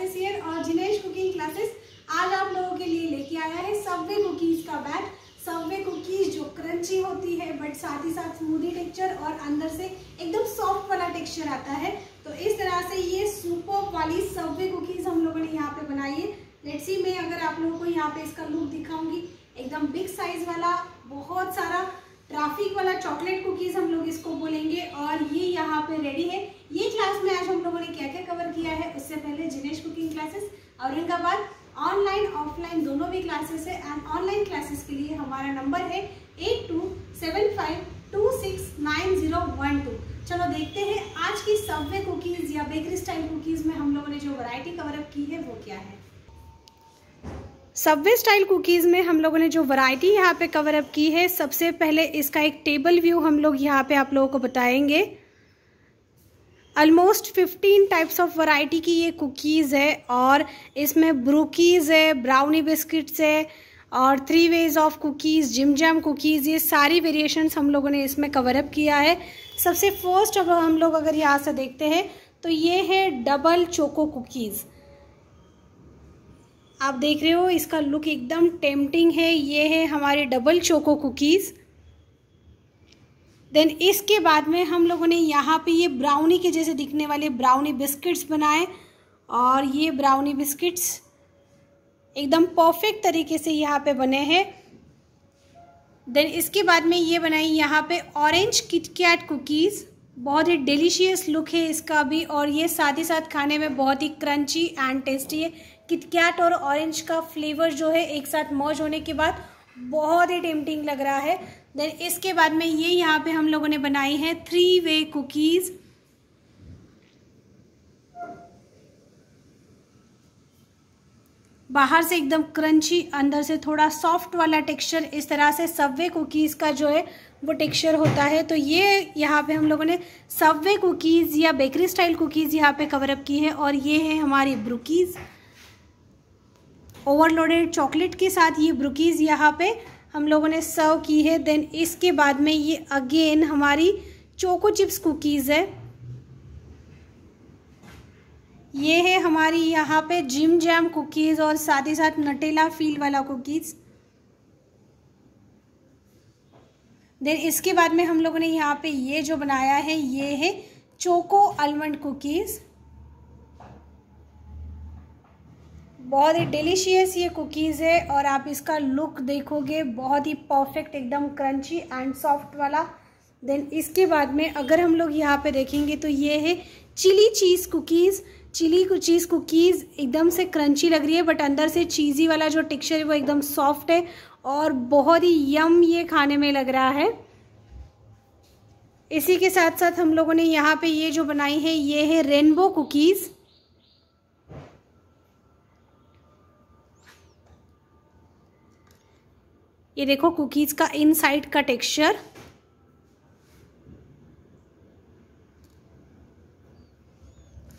Classes here और Jinesh cooking classes आज आप लोगों के लिए लेके आया है सबवे कुकीज का बैच सबवे कुकीज जो क्रंची होती है बट साथ ही साथ स्मूदी टेक्सचर और अंदर से एकदम सॉफ्ट वाला टेक्सचर आता है. तो इस तरह से ये सुपर वाली सबवे कुकीज हम लोगों ने यहाँ पे बनाई है. लेट्स सी मैं अगर आप लोगों को यहाँ पे इसका लुक दिखाऊँगी. एकदम बिग साइज़ वाला, बहुत सारा ट्रैफ़िक वाला चॉकलेट कुकीज हम लोग इसको बोलेंगे. और ये यहाँ पे रेडी है. ये क्लास में आज हम लोगों ने क्या क्या कवर किया है उससे पहले Jinesh cooking classes Aurangabad online offline दोनों भी क्लासेस है एंड ऑनलाइन क्लासेस के लिए हमारा नंबर है eight two seven five two six nine zero one two चलो देखते हैं आज की सबवे कुकीज या बेकरी स्टाइल कुकीज में हम लोगों ने जो वैरायटी कवर अप की है, वो क्या है? सबवे स्टाइल कुकीज़ में हम लोगों ने जो वैरायटी यहाँ पे कवर अप की है, सबसे पहले इसका एक टेबल व्यू हम लोग यहाँ पे आप लोगों को बताएँगे। ऑलमोस्ट 15 टाइप्स ऑफ़ वैरायटी की ये कुकीज़ है और इसमें ब्रूकीज़ है ब्राउनी बिस्किट्स है और three ways of cookies Jim Jam cookies ये सारी वेरिएशंस हम लोगों ने इसमें कवर अप किया है। सबसे फ़र्स्ट अब हम लोग अगर यहाँ से देखते हैं तो ये है डबल चोको कुकीज़ आप देख रहे हो, इसका लुक एकदम टेम्पटिंग है। ये है हमारे डबल चोको कुकीज़ देन इसके बाद में हम लोगों ने यहाँ पे ये ब्राउनी के जैसे दिखने वाले ब्राउनी बिस्किट्स बनाए और ये ब्राउनी बिस्किट्स एकदम परफेक्ट तरीके से यहाँ पे बने हैं। देन इसके बाद में ये बनाई यहाँ पे ऑरेंज किटकैट कुकीज़ बहुत ही डिलीशियस लुक है इसका भी और ये साथ ही साथ खाने में बहुत ही क्रंची एंड टेस्टी है। किटकैट और ऑरेंज का फ्लेवर जो है एक साथ मौज होने के बाद बहुत ही टेम्पटिंग लग रहा है। देन इसके बाद में ये यहाँ पे हम लोगों ने बनाई है थ्री वे कुकीज़ बाहर से एकदम क्रंची अंदर से थोड़ा सॉफ्ट वाला टेक्सचर इस तरह से सबवे कुकीज़ का जो है, वो टेक्सचर होता है। तो ये यहाँ पे हम लोगों ने सबवे कुकीज़ या बेकरी स्टाइल कुकीज़ यहाँ पे कवर अप की है और ये है हमारी ब्रुकीज़ ओवरलोडेड चॉकलेट के साथ ये ब्रुकीज़ यहाँ पे हम लोगों ने सर्व की है। देन इसके बाद में ये अगेन हमारी चोको चिप्स कुकीज़ है। ये है हमारी यहाँ पे जिम जैम कुकीज़ और साथ ही साथ नटेला फील वाला कुकीज़। देन इसके बाद में हम लोगों ने यहाँ पे ये जो बनाया है, ये है चोको आलमंड कुकीज़। बहुत ही डिलीशियस ये कुकीज़ है और आप इसका लुक देखोगे, बहुत ही परफेक्ट एकदम क्रंची एंड सॉफ्ट वाला। देन इसके बाद में अगर हम लोग यहाँ पे देखेंगे तो ये है chilli cheese cookies chilli cheese cookies एकदम से क्रंची लग रही है बट अंदर से चीज़ी वाला जो टेक्सचर है वो एकदम सॉफ्ट है और बहुत ही यम ये खाने में लग रहा है। इसी के साथ साथ हम लोगों ने यहाँ पे ये जो बनाई है, ये है रेनबो कुकीज़ ये देखो कुकीज़ का इनसाइड का टेक्सचर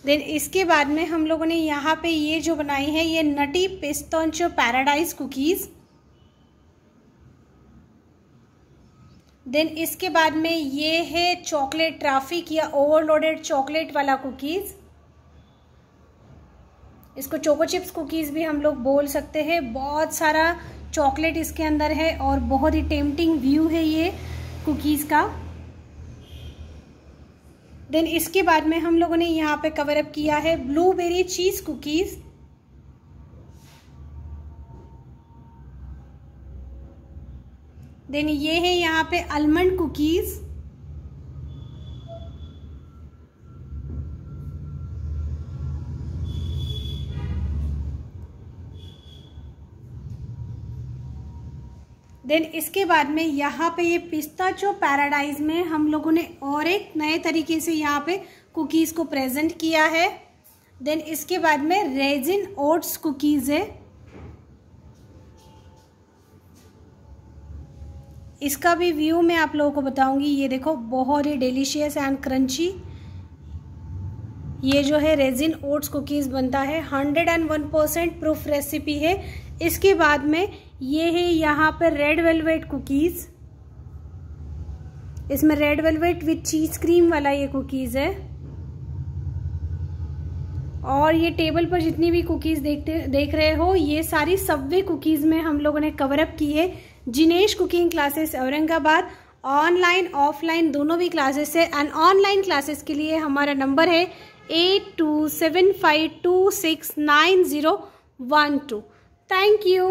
देन इसके बाद में हम लोगों ने यहाँ पे ये जो बनाई है, ये nutty pistachio paradise cookies then इसके बाद में ये है चॉकलेट ट्राफिक या ओवरलोडेड चॉकलेट वाला कुकीज़ इसको चोको चिप्स कुकीज़ भी हम लोग बोल सकते हैं। बहुत सारा चॉकलेट इसके अंदर है और बहुत ही टेम्पटिंग व्यू है ये कुकीज़ का। देन इसके बाद में हम लोगों ने यहाँ पे कवर अप किया है ब्लूबेरी चीज़ कुकीज़ देन ये है यहाँ पे आलमंड कुकीज़ देन इसके बाद में यहाँ पे ये पिस्ता चो पैराडाइज में हम लोगों ने और एक नए तरीके से यहाँ पे कुकीज़ को प्रेजेंट किया है। देन इसके बाद में रेजिन ओट्स कुकीज़ है। इसका भी व्यू मैं आप लोगों को बताऊँगी। ये देखो, बहुत ही डिलीशियस एंड क्रंची ये जो है रेजिन ओट्स कुकीज़ बनता है। Hundred and one percent proof recipe है। इसके बाद में ये है यहाँ पर रेड वेलवेट कुकीज़ इसमें red velvet with cheese cream वाला ये कुकीज़ है। और ये टेबल पर जितनी भी कुकीज़ देखते, देख रहे हो, ये सारी सबवे कुकीज़ में हम लोगों ने कवर अप की है। Jinesh cooking classes Aurangabad online offline दोनों भी क्लासेस है। एंड ऑनलाइन क्लासेस के लिए हमारा नंबर है eight two seven five two six nine zero one two thank you